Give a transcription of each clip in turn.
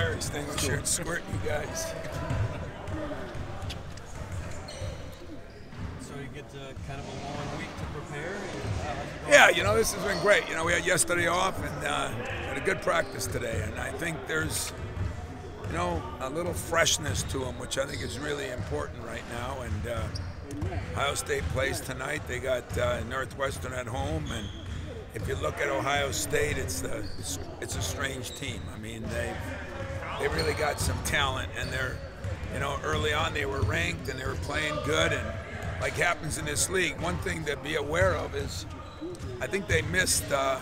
fire extinguisher and squirt you guys. So you get uh, kind of a long week to prepare. Yeah, you know, this has been great. You know, we had yesterday off and uh, had a good practice today, and I think there's, you know, a little freshness to them, which I think is really important right now. And uh, Ohio State plays tonight. They got uh, Northwestern at home, and if you look at Ohio State, it's the it's, a strange team. I mean, they they really got some talent, and they're, you know, early on they were ranked and they were playing good, and like happens in this league, one thing to be aware of is, I think they missed. Uh,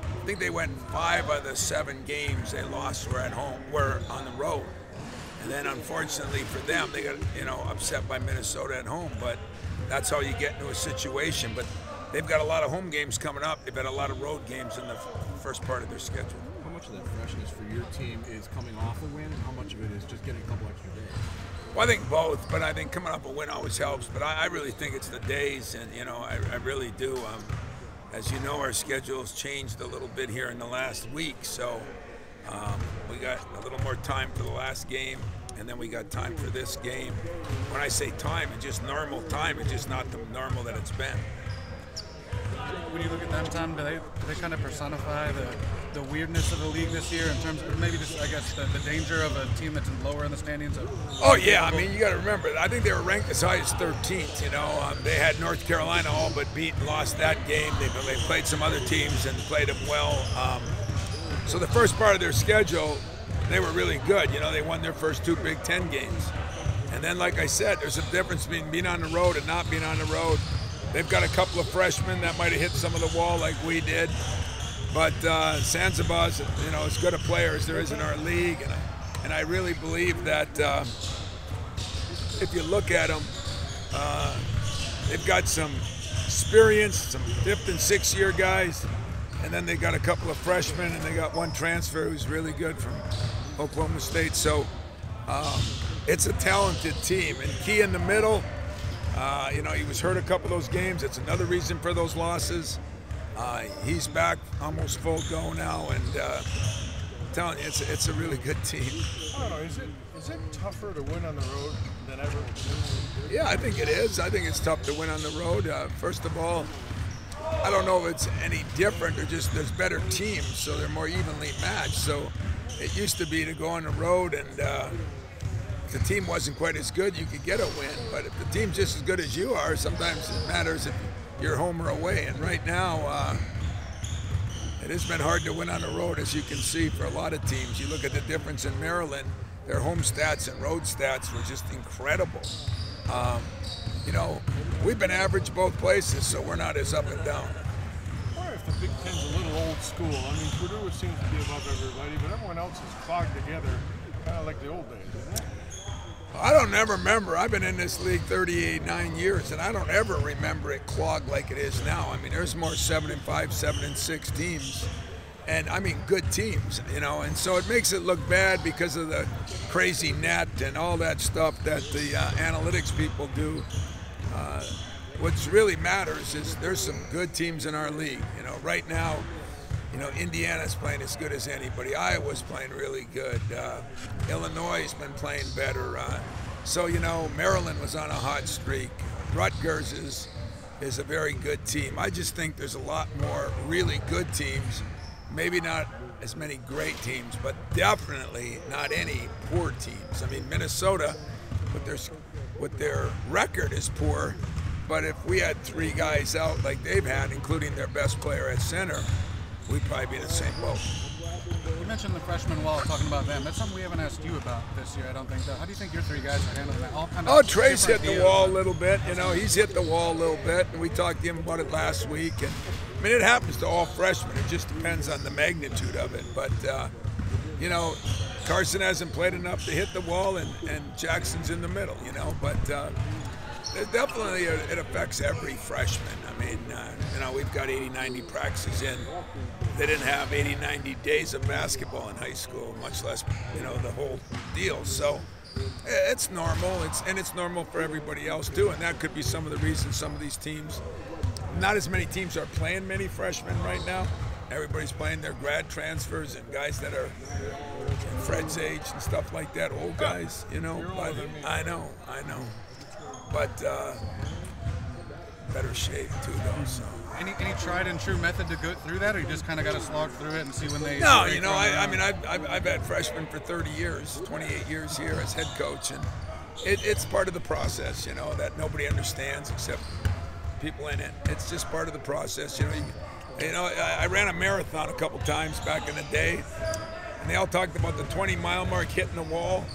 I think they went five of the seven games they lost were at home, were on the road, and then unfortunately for them, they got you know upset by Minnesota at home. But that's how you get into a situation. But they've got a lot of home games coming up. They've got a lot of road games in the first part of their schedule. How much of that freshness for your team is coming off a win, and how much of it is just getting a couple extra days? Well, I think both, but I think coming up a win always helps. But I, I really think it's the days, and you know, I, I really do. Um, as you know, our schedule's changed a little bit here in the last week, so um, we got a little more time for the last game, and then we got time for this game. When I say time, it's just normal time. It's just not the normal that it's been. When you look at them, Tom, do they, do they kind of personify the, the weirdness of the league this year in terms of maybe just, I guess, the, the danger of a team that's lower in the standings? Oh yeah, I mean you got to remember. I think they were ranked as high as 13th. You know, um, they had North Carolina all but beat and lost that game. They, they played some other teams and played them well. Um, so the first part of their schedule, they were really good. You know, they won their first two Big Ten games, and then like I said, there's a difference between being on the road and not being on the road. They've got a couple of freshmen that might have hit some of the wall like we did, but uh, Sensabaugh's, you know, as good a player as there is in our league, and I, and I really believe that. Uh, if you look at them, uh, they've got some experience, some fifth and sixth year guys, and then they got a couple of freshmen, and they got one transfer who's really good from Oklahoma State. So um, it's a talented team. And Key in the middle, uh, you know, he was hurt a couple of those games. It's another reason for those losses. Uh, he's back almost full go now, and uh, I'm telling you, it's, it's a really good team. I don't know. Is it is it tougher to win on the road than ever? Yeah, I think it is. I think it's tough to win on the road. Uh, first of all, I don't know if it's any different or just there's better teams, so they're more evenly matched. So it used to be to go on the road and uh, the team wasn't quite as good, you could get a win. But if the team's just as good as you are, sometimes it matters if you're home or away. And right now, uh, it has been hard to win on the road, as you can see, for a lot of teams. You look at the difference in Maryland, their home stats and road stats were just incredible. Um, you know, we've been average both places, so we're not as up and down. Wonder if the Big Ten's a little old school. I mean, Purdue seems to be above everybody, but everyone else is clogged together, kind of like the old days. I don't ever remember. I've been in this league 38, nine years, and I don't ever remember it clogged like it is now. I mean, there's more seven and five, seven and six teams, and I mean good teams, you know. And so it makes it look bad because of the crazy net and all that stuff that the uh, analytics people do. Uh, what really matters is there's some good teams in our league. You know, right now, you know, Indiana's playing as good as anybody. Iowa's playing really good. Uh, Illinois has been playing better. Uh, so, you know, Maryland was on a hot streak. Rutgers is, is a very good team. I just think there's a lot more really good teams. Maybe not as many great teams, but definitely not any poor teams. I mean, Minnesota, with their, with their record is poor, but if we had three guys out like they've had, including their best player at center, we'd probably be in the same boat. You mentioned the freshman wall, talking about them. That's something we haven't asked you about this year, I don't think. Though. How do you think your three guys are handling that? All kind of Oh, Tre's hit the wall a little bit. You know, he's hit the wall a little bit, and we talked to him about it last week. And I mean, it happens to all freshmen. It just depends on the magnitude of it. But uh, you know, Carson hasn't played enough to hit the wall, and, and Jaxon's in the middle. You know, but uh, it definitely it affects every freshman. I mean, uh, you know, we've got 80, 90 practices in. They didn't have 80, 90 days of basketball in high school, much less, you know, the whole deal. So eh, it's normal. It's and it's normal for everybody else too. And that could be some of the reasons some of these teams, not as many teams are playing many freshmen right now. Everybody's playing their grad transfers and guys that are Fred's age and stuff like that, old guys, you know. Me. I know, I know. But uh, better shape too, though. So. Any, any tried and true method to go through that, or you just kind of got to slog through it and see when they? No, you know, I. I mean, I've, I've, I've had freshmen for 30 years, 28 years here as head coach, and it, it's part of the process, you know, that nobody understands except people in it. It's just part of the process, you know. You, you know, I, I ran a marathon a couple times back in the day, and they all talked about the 20 mile mark hitting the wall.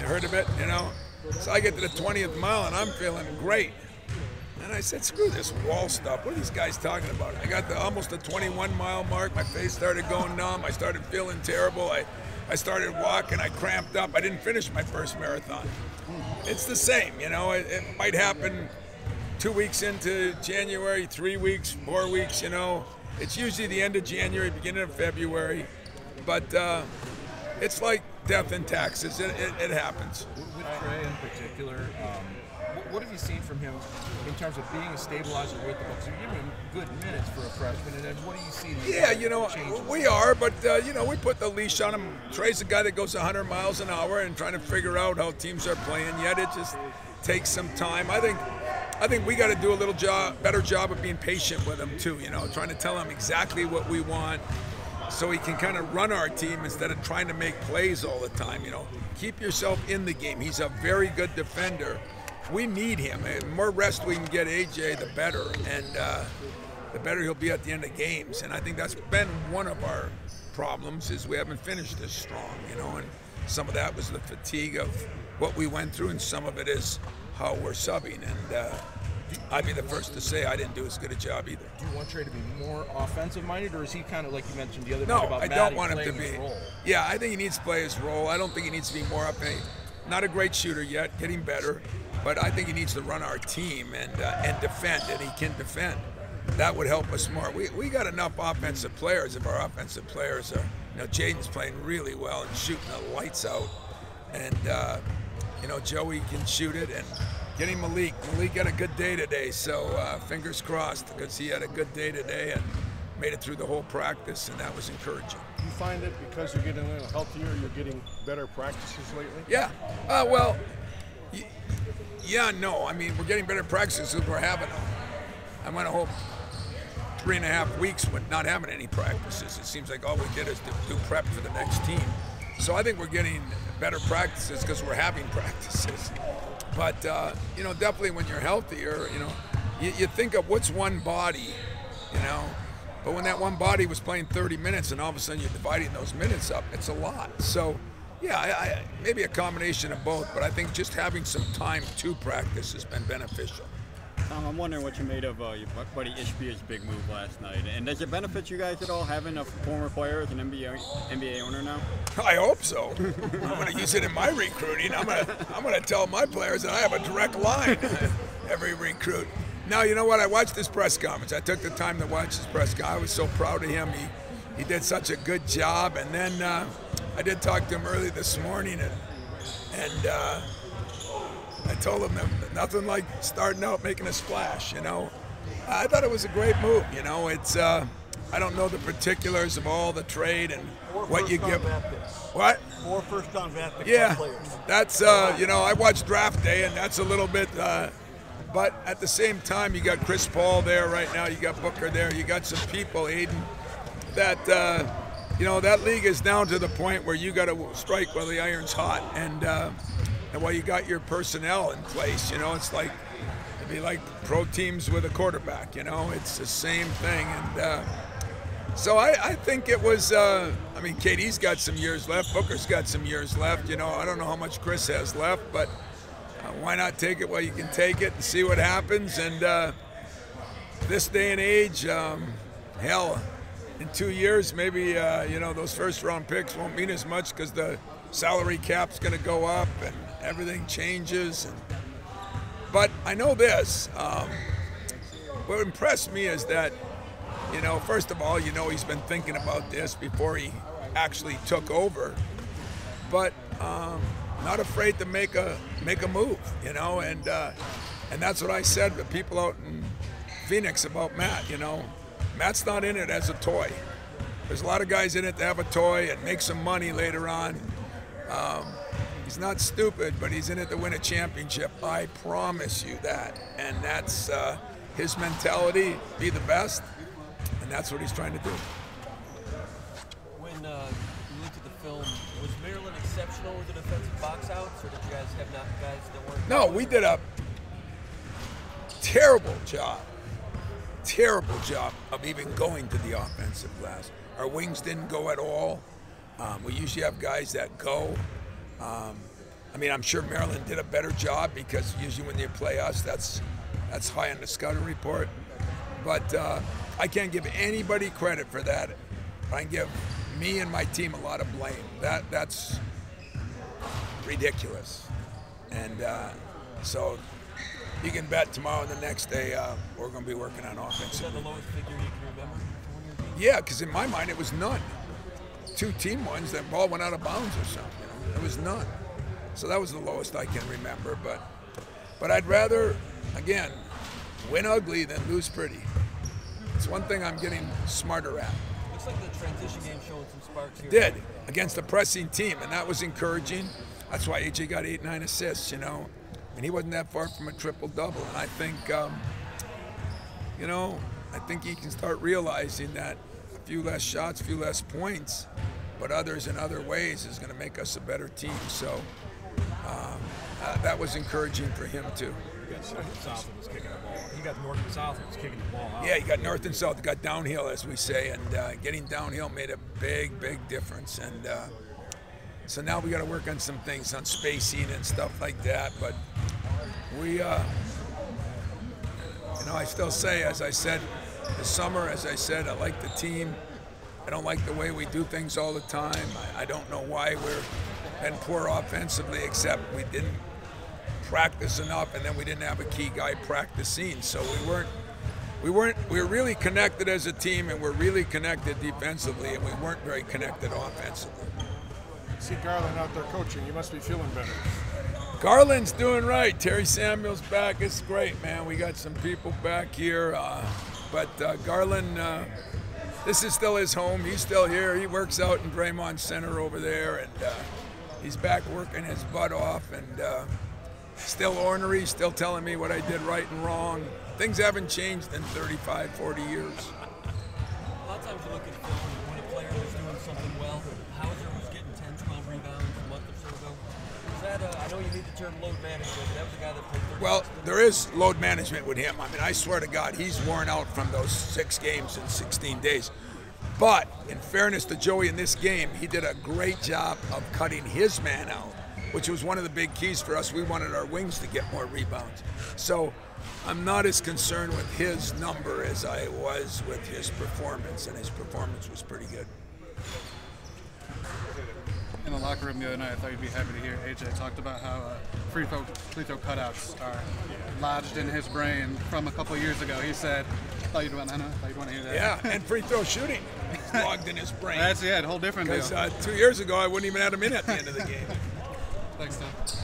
You heard of it, you know? So I get to the 20th mile, and I'm feeling great. And I said, screw this wall stuff. What are these guys talking about? I got to almost the 21 mile mark. My face started going numb. I started feeling terrible. I, I started walking. I cramped up. I didn't finish my first marathon. It's the same, you know. It, it might happen two weeks into January, three weeks, four weeks, you know. It's usually the end of January, beginning of February. But uh, it's like death and taxes. It, it, it happens. With Tre in particular, um, what, have you seen from him in terms of being a stabilizer with the Bucks? You're giving him good minutes for a freshman, and then what do you see? Yeah, you know, we are, but uh, you know, we put the leash on him. Tre's a guy that goes 100 miles an hour and trying to figure out how teams are playing. Yet it just takes some time. I think, I think we got to do a little job, better job of being patient with him too. You know, trying to tell him exactly what we want, so he can kind of run our team instead of trying to make plays all the time. You know, keep yourself in the game. He's a very good defender. We need him. The more rest we can get AJ, the better. And uh, the better he'll be at the end of games. And I think that's been one of our problems is we haven't finished as strong, you know, and some of that was the fatigue of what we went through, and some of it is how we're subbing. And uh, I'd be the first to say I didn't do as good a job either. Do you want Tre to be more offensive minded, or is he kind of like you mentioned the other No, night about I don't want him to be. role? Yeah, I think he needs to play his role. I don't think he needs to be more up. Not a great shooter yet, getting better, but I think he needs to run our team and uh, and defend, and he can defend. That would help us more. We, we got enough offensive players. If our offensive players are, you know, Jaden's playing really well and shooting the lights out, and uh, you know Joey can shoot it, and getting Malik. Malik had a good day today, so uh, fingers crossed because he had a good day today and made it through the whole practice, and that was encouraging. Do you find that because you're getting a little healthier, you're getting better practices lately? Yeah. Uh, well, yeah, no. I mean, we're getting better practices because we're having them. I'm going to whole three and a half weeks with not having any practices. It seems like all we did is to do prep for the next team. So I think we're getting better practices because we're having practices. But uh, you know, definitely when you're healthier, you know, you, you think of what's one body, you know. But when that one body was playing 30 minutes, and all of a sudden you're dividing those minutes up, it's a lot. So, yeah, I, I, maybe a combination of both. But I think just having some time to practice has been beneficial. Tom, I'm wondering what you made of uh, your buddy Ishbia's big move last night, and does it benefit you guys at all having a former player as an NBA NBA owner now? I hope so. I'm going to use it in my recruiting. I'm going to I'm going to tell my players that I have a direct line every recruit. Now you know what? I watched this press conference. I took the time to watch his press conference. I was so proud of him. He he did such a good job. And then uh, I did talk to him early this morning, and and uh, I told him that nothing like starting out making a splash. You know, I thought it was a great move. You know, it's uh, I don't know the particulars of all the trade and what you give. What? Four first round draft picks Yeah, players. that's uh, you know I watched draft day and that's a little bit, uh, but at the same time you got Chris Paul there right now, you got Booker there, you got some people, Aiden, that uh, you know that league is down to the point where you got to strike while the iron's hot, and uh, and while you got your personnel in place, you know it's like it'd be like pro teams with a quarterback, you know it's the same thing, and. Uh, so I, I think it was. Uh, I mean, KD's got some years left. Booker's got some years left. You know, I don't know how much Chris has left, but uh, why not take it while you can take it and see what happens? And uh, this day and age, um, hell, in two years, maybe uh, you know those first round picks won't mean as much because the salary cap's going to go up and everything changes. And, but I know this. Um, what impressed me is that you know, first of all, you know he's been thinking about this before he actually took over, but um, not afraid to make a make a move, you know, and uh, and that's what I said to people out in Phoenix about Mat. You know, Mat's not in it as a toy. There's a lot of guys in it to have a toy and make some money later on. Um, he's not stupid, but he's in it to win a championship. I promise you that. And that's uh, his mentality: be the best, and that's what he's trying to do. When uh, you looked at the film, was Maryland exceptional with the defensive box outs, or did you guys have not guys that weren't? No, we did a terrible job, terrible job of even going to the offensive glass. Our wings didn't go at all. Um, we usually have guys that go. Um, I mean, I'm sure Maryland did a better job because usually when they play us, that's that's high on the scouting report. But uh, I can't give anybody credit for that. I can give me and my team a lot of blame. That that's ridiculous. And uh, so you can bet tomorrow and the next day uh, we're going to be working on offense. Is that the lowest figure you can remember for one of your games? Yeah, because in my mind it was none. Two team ones, that ball went out of bounds or something. It was none. So that was the lowest I can remember. But but I'd rather, again, win ugly than lose pretty. It's one thing I'm getting smarter at. Looks like the transition game showing some sparks here. Did against a pressing team, and that was encouraging. That's why AJ got eight, nine assists. You know, and he wasn't that far from a triple double. And I think, um, you know, I think he can start realizing that a few less shots, a few less points, but others in other ways is going to make us a better team. So um, uh, that was encouraging for him too. You got north and south was kicking the ball. You got north and south was kicking the ball out. Yeah, you got north and south. Got downhill, as we say, and uh, getting downhill made a big, big difference. And uh, so now we got to work on some things on spacing and stuff like that. But we, uh, you know, I still say, as I said this summer, as I said, I like the team. I don't like the way we do things all the time. I, I don't know why we're been poor offensively, except we didn't practice enough, and then we didn't have a key guy practicing. So we weren't we weren't we were really connected as a team, and we're really connected defensively, and we weren't very connected offensively. See Garland out there coaching. You must be feeling better. Garland's doing right. Terry Samuels back. It's great, man. We got some people back here, uh, but uh, Garland. Uh, this is still his home. He's still here. He works out in Draymond Center over there, and uh, he's back working his butt off. And uh, still ornery, still telling me what I did right and wrong. Things haven't changed in 35, 40 years. A lot of times you look at when a player is doing something well. Hauser know you need the term load management, that was a guy that played Well, there is load management with him. I mean, I swear to God, he's worn out from those six games in 16 days. But in fairness to Joey in this game, he did a great job of cutting his man out, which was one of the big keys for us. We wanted our wings to get more rebounds. So I'm not as concerned with his number as I was with his performance, and his performance was pretty good. In the locker room the other night, I thought you'd be happy to hear AJ talked about how uh, free throw free throw cutouts are lodged in his brain from a couple years ago. He said, "Thought you'd want, I know, thought you'd want to hear that." Yeah, and free throw shooting is logged in his brain. That's yeah, a whole different deal. Because uh, two years ago, I wouldn't even have him in at the end of the game. Thanks, Tom.